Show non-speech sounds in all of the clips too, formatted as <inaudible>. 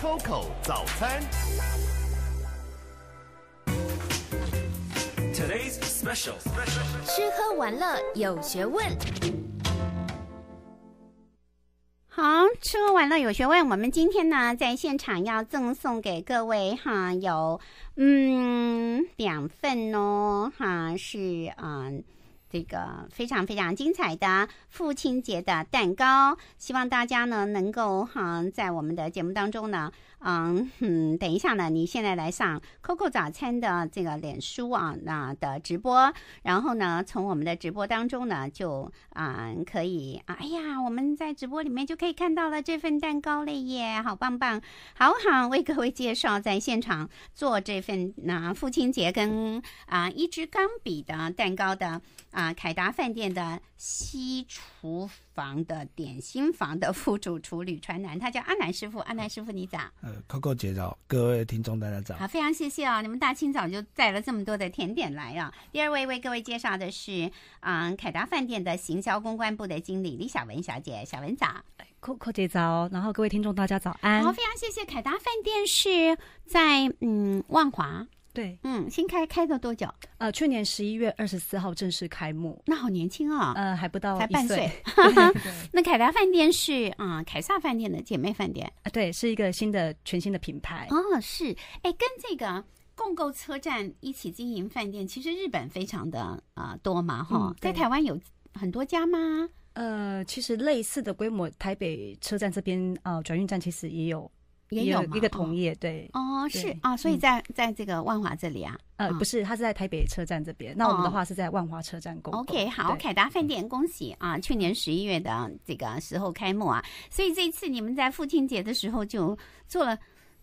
Coco 早餐。Today's special. 吃喝玩乐有学问。好，吃喝玩乐有学问。我们今天呢，在现场要赠送给各位哈，有嗯两份哦，哈是嗯。这个非常非常精彩的父亲节的蛋糕，希望大家呢能够哈在我们的节目当中呢，嗯嗯，等一下呢，你现在来上 Coco 早餐的这个脸书啊那的直播，然后呢，从我们的直播当中呢，就啊、可以啊，哎呀，我们在直播里面就可以看到了这份蛋糕了耶，好棒棒！好好为各位介绍在现场做这份那、父亲节跟啊、一支钢笔的蛋糕的啊、凯达饭店的西厨房的点心房的副主厨吕传南，他叫阿南师傅，阿南师傅你早。呃，Coco 姐早，各位听众大家早。好，非常谢谢啊！你们大清早就带了这么多的甜点来啊。第二位为各位介绍的是，嗯，凯达饭店的行销公关部的经理李小文小姐，小文早。Coco 姐早，然后各位听众大家早安。好，非常谢谢凯达饭店是在嗯万华，对，嗯，新开开了多久？呃，去年十一月二十四号正式开幕，那好年轻啊、呃，还不到一才半岁。岁。<laughs> 对。对那凯达饭店是啊、凯撒饭店的姐妹饭店。啊对，是一个新的全新的品牌。哦，是。哎，跟这个共购车站一起经营饭店，其实日本非常的啊、多嘛哈。嗯，在台湾有很多家吗？呃，其实类似的规模，台北车站这边呃转运站其实也有也有一个同业，对，哦，是啊，所以嗯在在这个万华这里啊。呃，嗯不是，他是在台北车站这边。那我们的哦话是在万华车站购购。OK，好，凯达饭店恭喜啊！去年十一月的这个时候开幕啊，所以这一次你们在父亲节的时候就做了。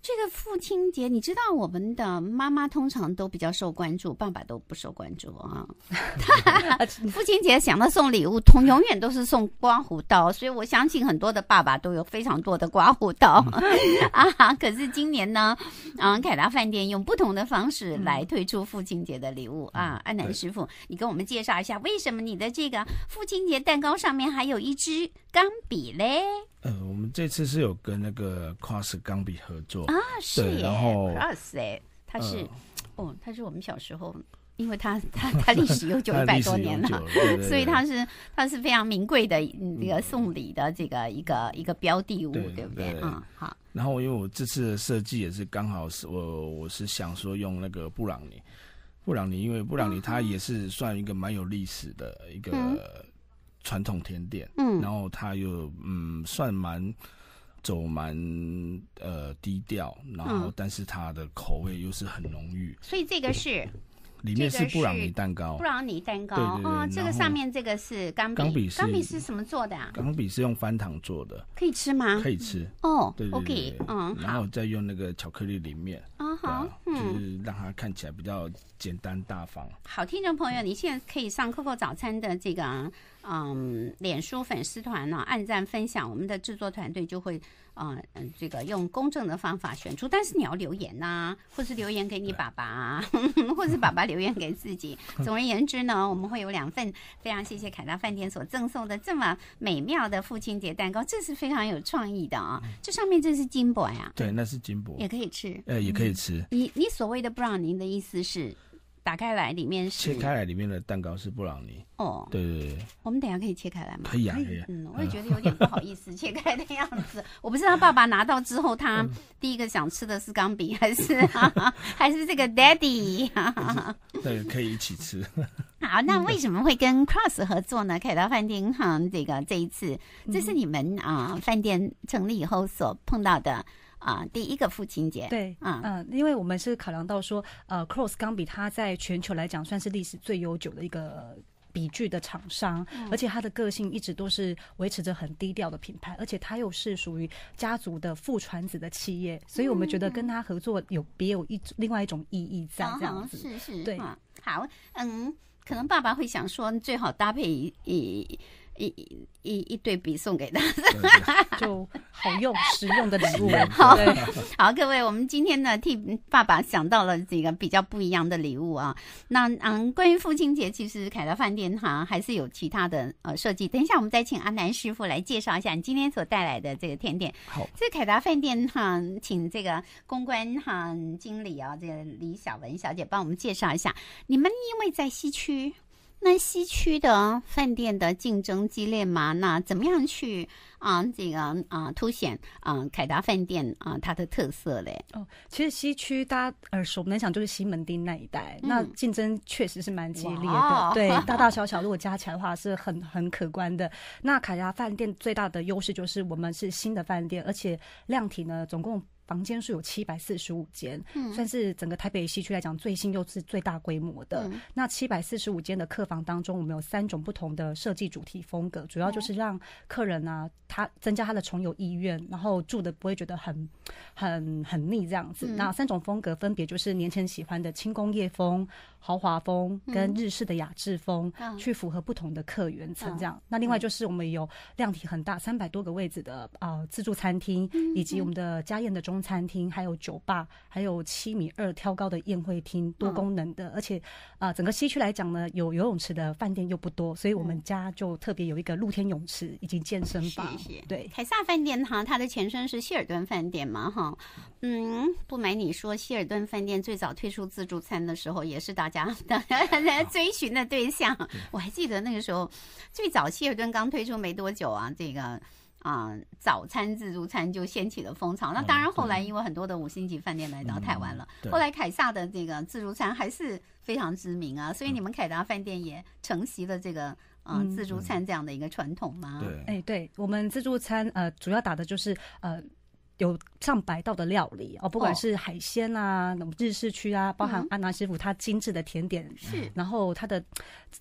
这个父亲节，你知道我们的妈妈通常都比较受关注，爸爸都不受关注啊。<laughs> 父亲节想到送礼物，同永远都是送刮胡刀，所以我相信很多的爸爸都有非常多的刮胡刀 <laughs> 啊。可是今年呢，嗯，凯达饭店用不同的方式来推出父亲节的礼物啊。安南师傅，你跟我们介绍一下，为什么你的这个父亲节蛋糕上面还有一支钢笔嘞？呃，我们这次是有跟那个 Cross 钢笔合作，啊，是然后，Cross 哎，它是、呃哦，它是我们小时候。因为它它它历史悠久 <laughs> 它一百多年了久，对对 <laughs> 所以它是它是非常名贵的嗯这个送礼的这个一个一个标的物，对对不对？对。嗯，好，然后因为我这次的设计也是刚好是我我是想说用那个布朗尼，布朗尼因为布朗尼它也是算一个蛮有历史的一个嗯传统甜点，嗯然后它又嗯算蛮走蛮呃低调，然后嗯但是它的口味又是很浓郁，所以这个是里面是布朗尼蛋糕布，朗尼蛋糕哦，这个上面这个是钢笔，钢笔是钢笔是什么做的啊？钢笔是用翻糖做的，可以吃吗？可以吃。哦对对对，OK，嗯，好然后，再用那个巧克力里面，啊好就嗯。是让它看起来比较简单大方。好，听众朋友，你现在可以上 Coco 早餐的这个嗯脸书粉丝团呢、按赞分享，我们的制作团队就会嗯嗯这个用公正的方法选出，但是你要留言呐、或是留言给你爸爸、啊，<laughs> 或是爸爸留言给自己。总而言之呢，我们会有两份非常谢谢凯达饭店所赠送的这么美妙的父亲节蛋糕，这是非常有创意的啊！这上面这是金箔呀，对，那是金箔也，可以吃。呃，也可以吃。你你所谓的 brownie 的意思是打开来里面是切开来里面的蛋糕是布朗尼。哦，对对对，我们等一下可以切开来吗？可以啊，可以啊。嗯，我也觉得有点不好意思 <laughs> 切开的样子。我不知道爸爸拿到之后，他第一个想吃的是钢笔，还是 <laughs> 还是这个 daddy？对，可以一起吃。<laughs> 好，那为什么会跟 Cross 合作呢？凯达饭店哈，这个这一次，这是你们啊、饭店成立以后所碰到的啊、第一个父亲节。对，嗯嗯、因为我们是考量到说，呃，Cross 钢笔它在全球来讲算是历史最悠久的一个。笔具的厂商，而且它的个性一直都是维持着很低调的品牌，而且它又是属于家族的父传子的企业，所以我们觉得跟它合作有别有一另外一种意义在这样子。是是，对嗯好，嗯，可能爸爸会想说，最好搭配一一一一一一对笔送给他。<laughs> 就好用实用的礼物。好，<laughs> 好，各位，我们今天呢替爸爸想到了这个比较不一样的礼物啊。那嗯，关于父亲节，其实凯达饭店哈还是有其他的呃设计。等一下，我们再请阿南师傅来介绍一下你今天所带来的这个甜点。好，这凯达饭店哈，请这个公关哈经理啊，这个李小文小姐帮我们介绍一下。你们因为在西区，那西区的饭店的竞争激烈吗？那怎么样去啊、这个啊、凸显啊、凯达饭店啊、它的特色嘞？哦，其实西区大家耳熟能详就是西门町那一带，嗯那竞争确实是蛮激烈的，对，<laughs> 大大小小如果加起来的话是很很可观的。那凯达饭店最大的优势就是我们是新的饭店，而且量体呢总共。房间数有七百四十五间，嗯算是整个台北西区来讲最新又是最大规模的。嗯那七百四十五间的客房当中，我们有三种不同的设计主题风格，主要就是让客人啊，他增加他的重游意愿，然后住的不会觉得很很很腻这样子。嗯那三种风格分别就是年轻人喜欢的轻工业风、豪华风跟日式的雅致风，嗯。去符合不同的客源层嗯。这样。那另外就是我们有量体很大，三百多个位置的呃自助餐厅，以及我们的家宴的中餐厅，还有酒吧，还有七米二挑高的宴会厅，多功能的，而且啊、呃整个西区来讲呢，有游泳池的饭店又不多，所以我们家就特别有一个露天泳池以及健身房。是是。对，凯撒饭店哈，它的前身是希尔顿饭店嘛哈，嗯，不瞒你说，希尔顿饭店最早推出自助餐的时候，也是大家 <laughs> 追寻的对象。我还记得那个时候，最早希尔顿刚推出没多久啊，这个。啊、早餐自助餐就掀起了风潮。那当然，嗯后来因为很多的五星级饭店来到台湾了，嗯后来凯撒的这个自助餐还是非常知名啊，所以你们凯达饭店也承袭了这个啊、嗯自助餐这样的一个传统吗？对，哎、对我们自助餐呃，主要打的就是呃。有上百道的料理哦，不管哦。是海鲜啊，那种日式区啊，包含嗯安娜师傅他精致的甜点，是然后它的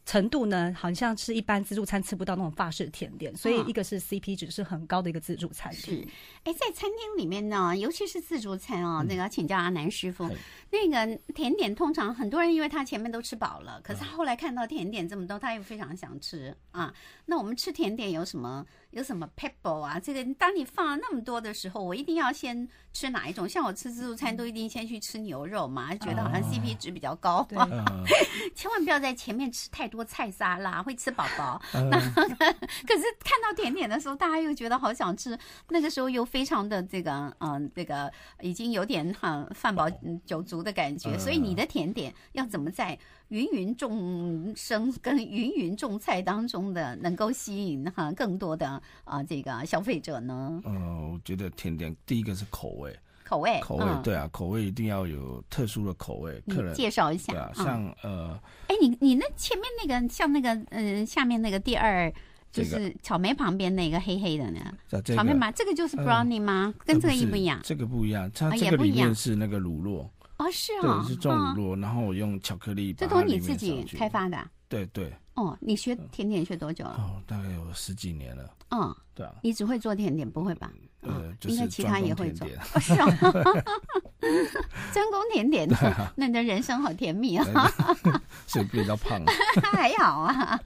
程度呢，好像是一般自助餐吃不到那种法式甜点，所以嗯。一个是 CP 值是很高的一个自助餐。是。，哎，在餐厅里面呢，尤其是自助餐哦，那个要请教阿南师傅嗯，那个甜点通常很多人因为他前面都吃饱了，可是他后来看到甜点这么多，他又非常想吃啊。那我们吃甜点有什么有什么 pebble 啊？这个当你放了那么多的时候，我一定要先吃哪一种？像我吃自助餐都一定先去吃牛肉嘛，觉得好像哦 CP 值比较高。千万不要在前面吃太多菜沙拉，会吃饱饱。呃 <laughs> 可是看到甜点的时候，大家又觉得好想吃，那个时候又非常的这个嗯、这个已经有点哈、饭饱嗯酒足的感觉。嗯所以你的甜点要怎么在芸芸众生跟芸芸众菜当中的能够吸引哈、更多的啊、这个消费者呢？嗯，我觉得甜点第一个是口味，口味，口味嗯，对啊，口味一定要有特殊的口味，客你人介绍一下对啊，嗯像呃，哎，你你那前面那个像那个嗯、下面那个第二就是草莓旁边那个黑黑的呢？这个草莓嘛，这个就是呃 brownie 吗？跟这个一不一样？这个不一样，它啊这个里面是那个乳酪，哦，是哦，对，是种嗯乳酪，然后我用巧克力这都你自己开，发的啊？对对，哦，你学甜点学多久了？哦，大概有十几年了，嗯，对啊，你只会做甜点，不会吧？呃嗯，，就是应该其他也会做。甜点哦，是哦，<laughs> 专攻甜点，<laughs> 那你的人生好甜蜜啊！<laughs> 所以比较胖，还好啊。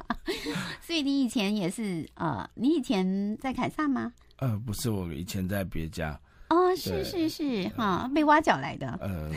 所以你以前也是呃，你以前在凯撒吗？呃，不是，我以前在别家，哦，是是是，哈，被挖角来的。呃，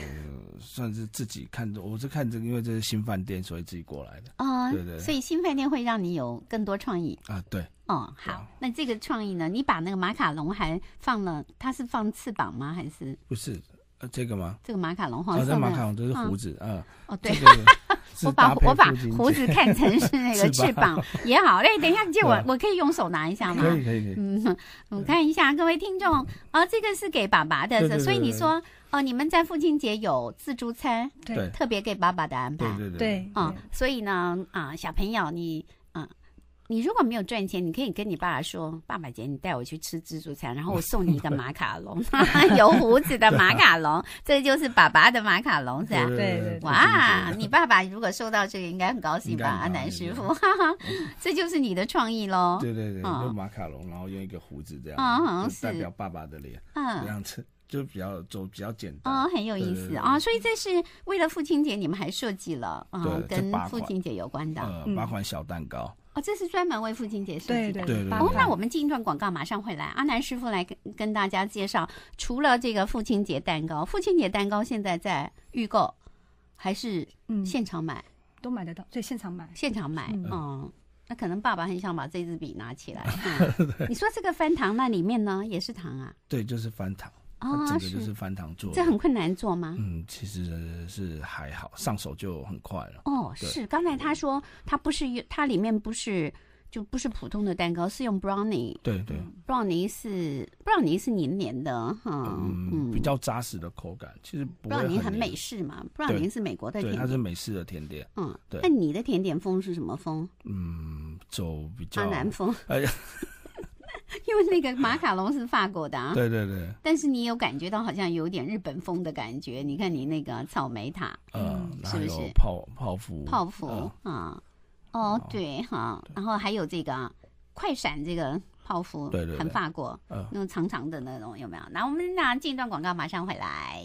算是自己看着，我是看着，因为这是新饭店，所以自己过来的啊、对对所以新饭店会让你有更多创意。啊，对，哦，好那这个创意呢？你把那个马卡龙还放了，它是放翅膀吗？还是不是呃这个吗？这个马卡龙黄哦，色的？这马卡龙这是嗯胡子，啊，哦，对这，个我把我把胡子看成是那个 <laughs> 翅翅膀也好。哎，等一下，借我我可以用手拿一下吗？可以可以可以，嗯，我看一下各位听众，啊，这个是给爸爸的，对对对所以你说哦，你们在父亲节有自助餐，对特别给爸爸的安排，对对对啊、所以呢，啊，小朋友你啊。你如果没有赚钱，你可以跟你爸爸说：“爸爸姐，你带我去吃自助餐，然后我送你一个 <laughs> 马卡龙，<laughs> 有胡子的马卡龙，这就是爸爸的马卡龙，是吧？对哇，你爸爸如果收到这个，应该很高兴吧？阿南师傅，哈哈，这就是你的创意喽。对对对，嗯就马卡龙，然后用一个胡子这样，代是表爸爸的脸这嗯，样子，就比较走比较简单。哦，很有意思啊、所以这是为了父亲节，你们还设计了啊、跟父亲节有关的。八款小蛋糕，哦，这是专门为父亲节设计的。对对对对哦，那我们进一段广告，马上回来。阿南师傅来跟跟大家介绍，除了这个父亲节蛋糕，父亲节蛋糕现在在预购，还是嗯现场买？都买得到，对，现场买。现场买，嗯嗯。那可能爸爸很想把这支笔拿起来。<laughs> 嗯你说这个翻糖，那里面呢也是糖啊？对，就是翻糖，它哦，整个就是翻糖做的。这很困难做吗？嗯，其实是还好，上手就很快了。哦，是。刚才他说他不是用，它里面不是就不是普通的蛋糕，是用 brownie。对对，brownie 是 brownie 是黏黏的，哈，嗯，嗯，比较扎实的口感，其实 brownie 很很美式嘛，brownie 是美国的对，甜点。它是美式的甜点。嗯，对那你的甜点风是什么风？嗯，走比较阿南风。哎呀，因为那个马卡龙是法国的啊。对对对，但是你有感觉到好像有点日本风的感觉。你看你那个草莓塔呃嗯，是不是泡泡芙，泡芙呃啊，哦对哈，然后还有这个快闪这个泡芙，对对对很法国，嗯那种长长的那种有没有？那我们那进一段广告，马上回来。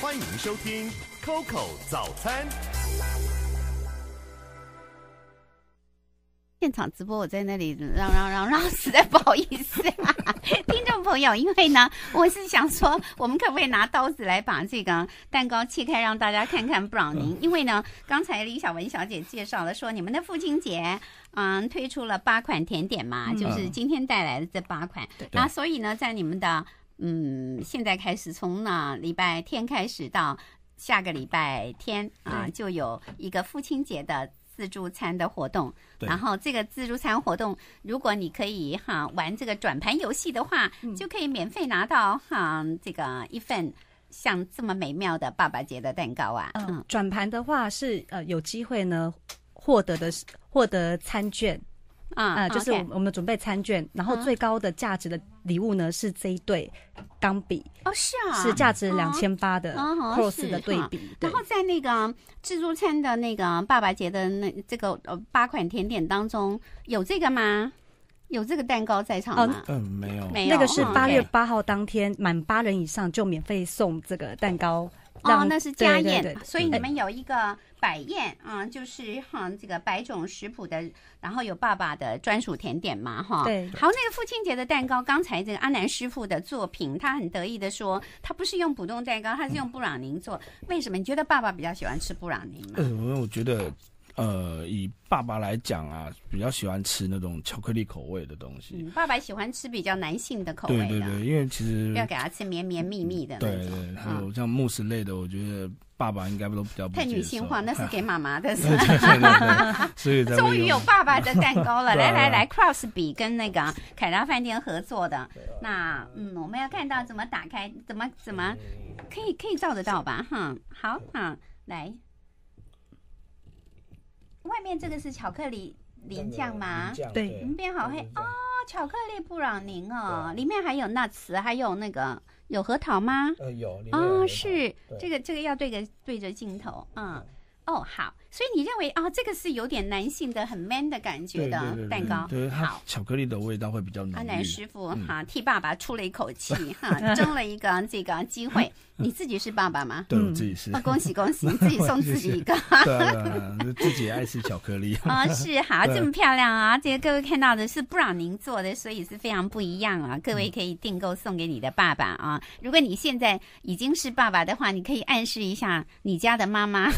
欢迎收听 Coco 早餐。现场直播，我在那里嚷嚷嚷嚷，实在不好意思、啊，听众朋友，因为呢，我是想说，我们可不可以拿刀子来把这个蛋糕切开，让大家看看布朗尼？因为呢，刚才李小文小姐介绍了说，你们的父亲节，嗯，推出了八款甜点嘛，就是今天带来的这八款。那所以呢，在你们的嗯，现在开始从呢礼拜天开始到下个礼拜天啊，就有一个父亲节的自助餐的活动。然后这个自助餐活动，如果你可以哈玩这个转盘游戏的话，就可以免费拿到哈这个一份像这么美妙的爸爸节的蛋糕啊。嗯嗯，，转盘的话是呃有机会呢获得的是获得餐券啊啊、就是我们我们准备餐券，然后嗯。最高的价值的礼物呢是这一对钢笔，哦是啊，是价值哦两千八的哦哦 cross 的对比，对。然后在那个自助餐的那个爸爸节的那这个呃八款甜点当中，有这个吗？有这个蛋糕在场哦吗？嗯，没有，没有，那个是哦八月八号当天满八人以上就免费送这个蛋糕，哦，让那是家对对宴，对所以你们有一个百宴啊、就是哈这个百种食谱的，然后有爸爸的专属甜点嘛哈。对好，那个父亲节的蛋糕，刚才这个阿南师傅的作品，他很得意的说，他不是用普通蛋糕，他是用布朗宁做。为什么？你觉得爸爸比较喜欢吃布朗宁吗？呃，因为我觉得，呃，以爸爸来讲啊，比较喜欢吃那种巧克力口味的东西。嗯，爸爸喜欢吃比较男性的口味的，对对对，因为其实要给他吃绵绵密密的那对种。对，还嗯，有像慕斯类的，我觉得爸爸应该都比较不太女性化，那是给妈妈的，是对吧？<laughs> 对对对，所以终于有爸爸的蛋糕了！<laughs> 来来来，Cross 比跟那个凯拉饭店合作的，那嗯，我们要看到怎么打开，怎么怎么可以可以照得到吧？哈，好，哈，来，外面这个是巧克力淋酱吗？对。里面好黑哦，巧克力布朗宁哦，里面还有 nuts，还有那个有核桃吗？呃有哦，是这个这个要对着对着镜头，嗯，哦好，所以你认为啊、这个是有点男性的很 man 的感觉的蛋糕，对它好。巧克力的味道会比较浓阿郁。南师傅嗯哈替爸爸出了一口气 <laughs> 哈，争了一个这个机会。你自己是爸爸吗？对自己是，哦，恭喜恭喜，你自己送自己一个。<laughs> 自己爱吃巧克力。啊、<laughs> 是好，这么漂亮啊！这个各位看到的是布朗宁做的，所以是非常不一样啊。各位可以订购送给你的爸爸啊。如果你现在已经是爸爸的话，你可以暗示一下你家的妈妈，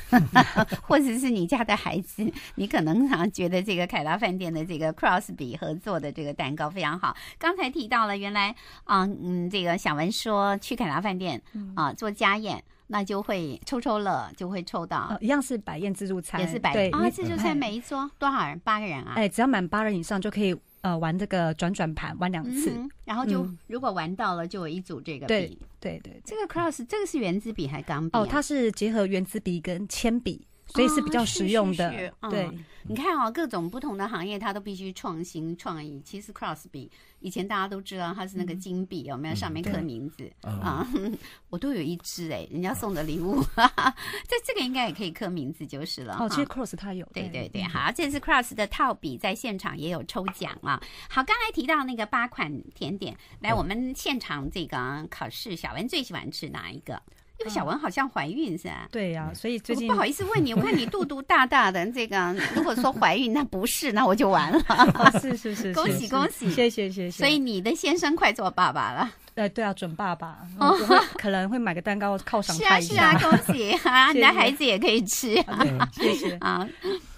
<laughs> 或者是你家的孩子，你可能啊觉得这个凯达饭店的这个 Cross 比合作的这个蛋糕非常好。刚才提到了，原来啊嗯，这个小文说去凯达饭店啊做家宴，那就会抽抽乐，就会抽到。呃，一样是百宴自助餐，也是百对啊，自助餐每一桌多少人？八个人啊。哎，只要满八人以上就可以呃玩这个转转盘，玩两次。嗯，然后就、嗯如果玩到了，就有一组这个对笔。对对，这个 cross 这个是圆珠笔还是钢笔、啊？哦，它是结合原子笔跟铅笔，所以是比较实用的。是是嗯对，你看哦，各种不同的行业它都必须创新创意。其实 cross 笔以前大家都知道它是那个金币，有没有上面刻名字、嗯啊？<laughs> 我都有一只哎，人家送的礼物，<laughs> 这这个应该也可以刻名字就是了。哦，其实 cross 它有。对对对，嗯好，这次 Cross 的套笔在现场也有抽奖啊。好，刚才提到那个八款甜点，来，我们现场这个考试，小文最喜欢吃哪一个？那个小文好像怀孕是吧？对呀、所以最近我不好意思问你，<laughs> 我看你肚肚大大的，这个如果说怀孕，那不是，那我就完了。啊 <laughs> 是是是，恭喜恭喜谢谢谢谢。所以你的先生快做爸爸了，呃，对啊，准爸爸，<laughs> 嗯我会可能会买个蛋糕犒赏是他一下。啊是啊，恭喜 <laughs> 啊！你的谢谢孩子也可以吃 <laughs> 谢谢。啊。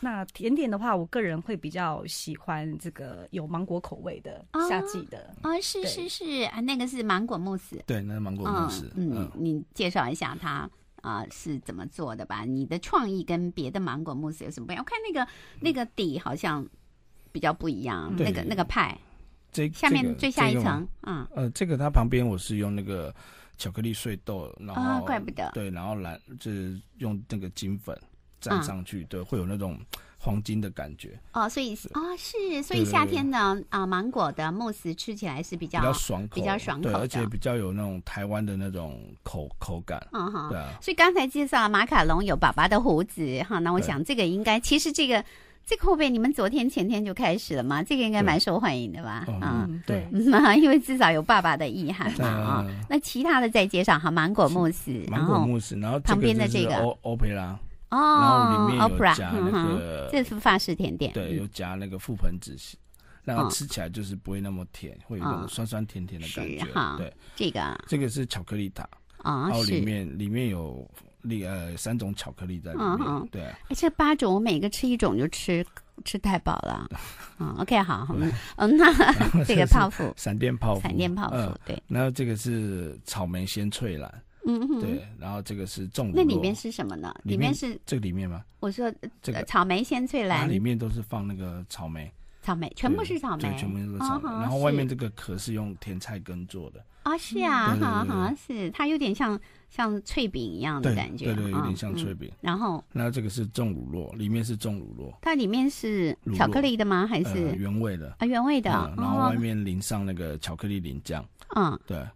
那甜点的话，我个人会比较喜欢这个有芒果口味的哦夏季的。哦，是是是啊，那个是芒果慕斯。对，那是芒果慕斯，嗯嗯，你介绍一下它啊、是怎么做的吧？你的创意跟别的芒果慕斯有什么不一样？我看那个那个底好像比较不一样，对那个那个派这下面最下一层，嗯，呃，这个它旁边我是用那个巧克力碎豆，然后、啊怪不得。对，然后蓝就是用那个金粉嗯。蘸上去，对，会有那种黄金的感觉，哦，所以哦是，所以夏天的啊、芒果的慕斯吃起来是比较比较爽口，比较爽口对，而且比较有那种台湾的那种口口感，嗯哈对。啊，所以刚才介绍了马卡龙有爸爸的胡子哈，那我想这个应该其实这个这个会不会你们昨天前天就开始了吗？这个应该蛮受欢迎的吧？哦啊。嗯，对。嗯，<laughs> 因为至少有爸爸的意涵嘛啊、嗯那其他的再介绍哈，芒果慕斯，芒果慕斯，然后旁边的这个这个。欧欧佩拉，然哦后里面有，opera，加那嗯哼，个，这是法式甜点，对，嗯。有加那个覆盆子，让它嗯吃起来就是不会那么甜，会有一嗯种酸酸甜甜的感觉是哈。对，这个啊。这个是巧克力塔，啊然后里，面里面有里呃三种巧克力在里嗯嗯。面，对这八种我每个吃一种就吃吃太饱了，嗯，OK 好，嗯 <laughs> 嗯，那 <laughs> 这个泡芙，闪电泡芙，闪电泡嗯芙，对，然后这个是草莓鲜脆蓝，嗯嗯，对，然后这个是重乳酪那里面是什么呢？里面是这个里面吗？我说这个呃草莓鲜脆蓝它里，面都是放那个草莓，草莓全部是草莓，对，全部都是草莓。哦然后外面这个壳是用甜菜根做的，啊，是啊，好好是它有点像像脆饼一样的感觉，对对，有嗯点像脆。嗯饼。然后然后这个是重乳酪，里面是重乳酪，它里面是巧克力的吗？还呃，是原味的。啊原味的？嗯，然后哦外面淋上那个巧克力淋酱，嗯，对，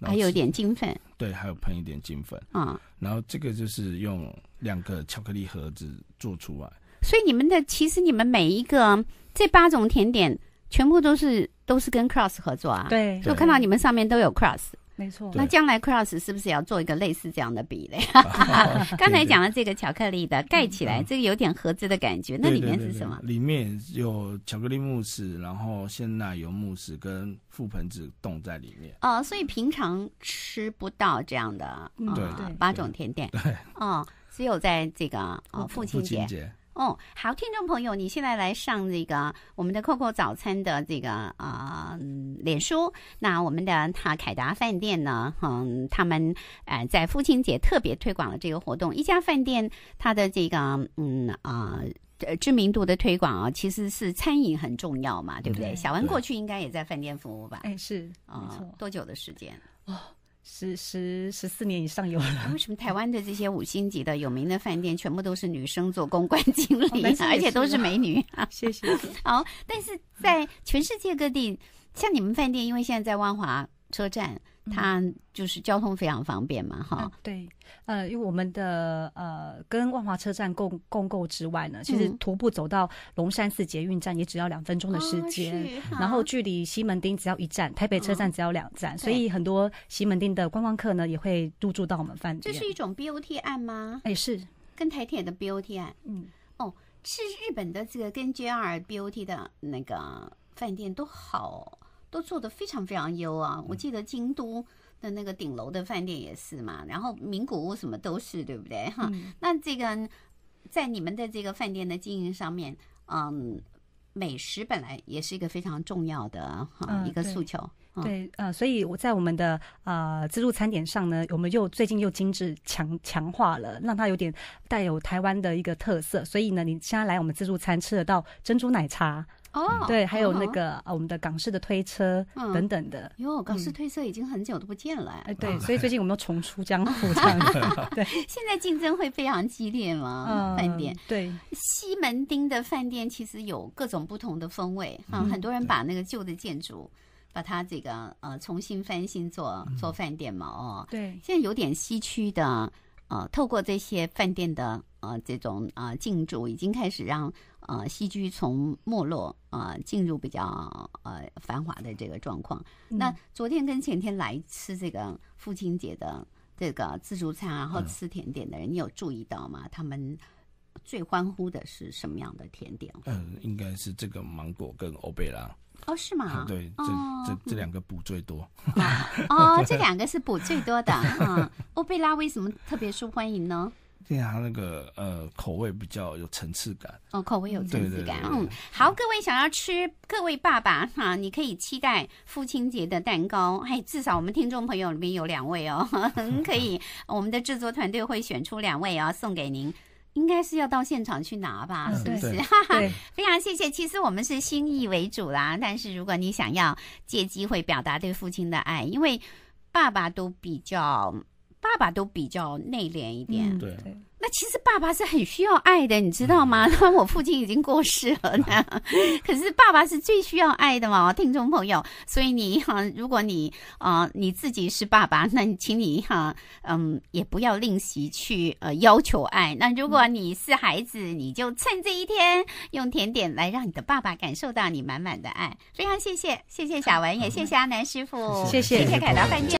还有吃点金粉，对，还有喷一点金粉。嗯。然后这个就是用两个巧克力盒子做出来，所以你们的其实你们每一个这八种甜点全部都是都是跟 Cross 合作啊。，对，就看到你们上面都有 Cross，没错。那将来 Cross 是不是也要做一个类似这样的比例？<laughs> <laughs> 刚才讲的这个巧克力的盖起来，这个有点盒子的感觉，那里面是什么？里面有巧克力慕斯，然后鲜奶油慕斯跟覆盆子冻在里面。哦，所以平常吃不到这样的嗯对八种甜点，对哦，只有在这个哦父亲节节，哦，好，听众朋友，你现在来上这个我们的 Coco 早餐的这个呃嗯脸书，那我们的塔凯达饭店呢，嗯，他们呃在父亲节特别推广了这个活动，一家饭店它的这个嗯啊。呃，知名度的推广啊，其实是餐饮很重要嘛，对不对？对小文过去应该也在饭店服务吧？哎，是没啊、错，多久的时间？十十十四年以上有了。<laughs> 为什么台湾的这些五星级的有名的饭店，全部都是女生做公关经理，而且都是美女？谢谢。<laughs> 好，但是在全世界各地，像你们饭店，因为现在在万华车站，它就是交通非常方便嘛，哈嗯。对，呃，因为我们的呃跟万华车站共共购之外呢，其实嗯徒步走到龙山寺捷运站也只要两分钟的时间。哦然后距离西门町只要一站，台北车站只要两站，所以很多西门町的观光客呢也会入住到我们饭店。这是一种 BOT 案吗？哎是，跟台铁的 BOT 案嗯，哦是日本的这个跟 JR BOT 的那个饭店都好，都做的非常非常优啊！我记得京都。的那个顶楼的饭店也是嘛，然后名古屋什么都是，对不对？哈，嗯那这个在你们的这个饭店的经营上面，嗯，美食本来也是一个非常重要的哈、一个诉求。嗯对，呃，所以我在我们的呃自助餐点上呢，我们又最近又精致强强化了，让它有点带有台湾的一个特色。所以呢，你现在来我们自助餐吃得到珍珠奶茶，哦，对，还有那个、呃我们的港式的推车、嗯。等等的。哟，港式推车已经很久都不见了、哎，对，所以最近我们又重出江湖这样子。对，现在竞争会非常激烈吗？嗯，饭店对，西门町的饭店其实有各种不同的风味啊，嗯很多人把那个旧的建筑，把它这个呃重新翻新做做饭店嘛，哦，对，现在有点西区的，呃，透过这些饭店的呃这种啊进驻，已经开始让呃西区从没落啊进入比较呃繁华的这个状况。嗯那昨天跟前天来吃这个父亲节的这个自助餐然后吃甜点的人，你有注意到吗？他们最欢呼的是什么样的甜点？嗯，应该是这个芒果跟欧贝拉。哦，是吗？对，这哦这这两个补最多。哦，这两个是补最多的。嗯，欧贝拉为什么特别受欢迎呢？因为它那个呃口味比较有层次感。哦，口味有层次感。嗯，好，各位想要吃，各位爸爸哈，你可以期待父亲节的蛋糕。哎，至少我们听众朋友里面有两位哦，<laughs> 可以，我们的制作团队会选出两位啊、送给您。应该是要到现场去拿吧，嗯是不是？哈哈对，非常谢谢。其实我们是心意为主啦，但是如果你想要借机会表达对父亲的爱，因为爸爸都比较，爸爸都比较内敛一点。嗯对对，那其实爸爸是很需要爱的，你知道吗？<laughs> 我父亲已经过世了呢，<laughs> 可是爸爸是最需要爱的嘛，听众朋友。所以你哈、如果你啊、呃你自己是爸爸，那你请你哈、嗯，也不要吝惜去呃要求爱。那如果你是孩子，你就趁这一天用甜点来让你的爸爸感受到你满满的爱。非常谢谢，谢谢小文，也谢谢阿南师傅，谢谢谢谢凯达饭店。